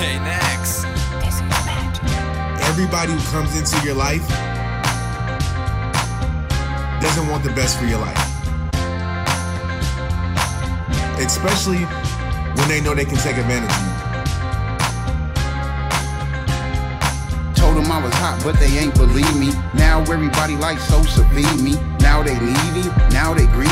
Hey, next. Everybody who comes into your life doesn't want the best for your life. Especially when they know they can take advantage of you. Told them I was hot, but they ain't believe me. Now everybody like Sosza feed me. Now they needy, now they greedy.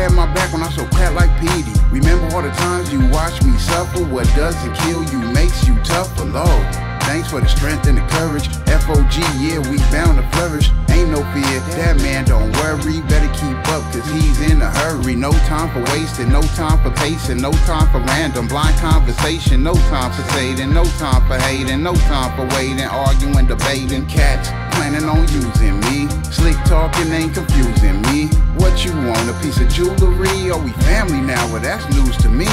Had my back when I so crap like Petey? Remember all the times you watched me suffer? What doesn't kill you makes you tougher, Lord. Thanks for the strength and the courage. FOG, yeah, we bound to flourish. Ain't no fear, that man don't worry. Better keep up, cause he's in a hurry. No time for wasting, no time for pacing, no time for random blind conversation, no time for sading, no time for hating, no time for waiting, arguing, debating. Cats planning on using talking ain't confusing me. What you want, a piece of jewelry? Are we family now? Well, that's news to me.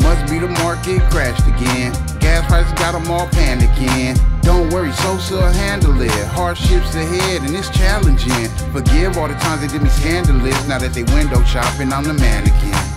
Must be the market crashed again. Gas prices got them all panicking. Don't worry, Sosza handle it. Hardships ahead and it's challenging. Forgive all the times they did me scandalous. Now that they window shopping, I'm the mannequin.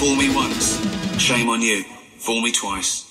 Fool me once, shame on you. Fool me twice.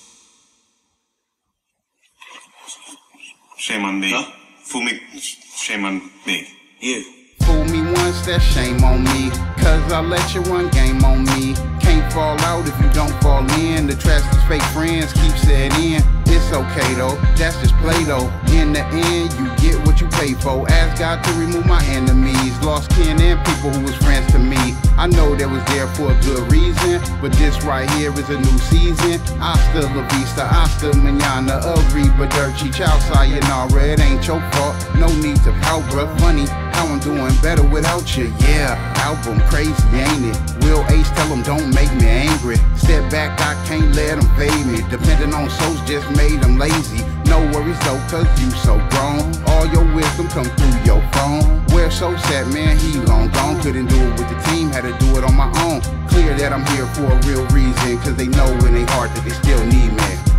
Shame on me. Huh? Fool me. Shame on me. You. Fool me once, that's shame on me. Cause I let you run game on me. Can't fall out if you don't fall in. The trash is fake friends keep setting. It's okay though, that's just play though. In the end, you get what you pay for. Ask God to remove my enemies. Lost kin and people who was friends to me. I know they was there for a good reason. But this right here is a new season. Hasta la vista, hasta manana. Arrivederci, ciao sayonara. It ain't your fault, no need to pout, bruh. Funny how I'm doing better without you. Yeah, album crazy, ain't it? Will Ace tell him don't make me angry. Step back, I can't let him fade me. Depending on souls just made him lazy. No worries though, cause you so grown. All your wisdom come through your phone. Where so sad, man, he long gone. Couldn't do it with the team, had to do it on my own. Clear that I'm here for a real reason, cause they know in their heart that they still need me.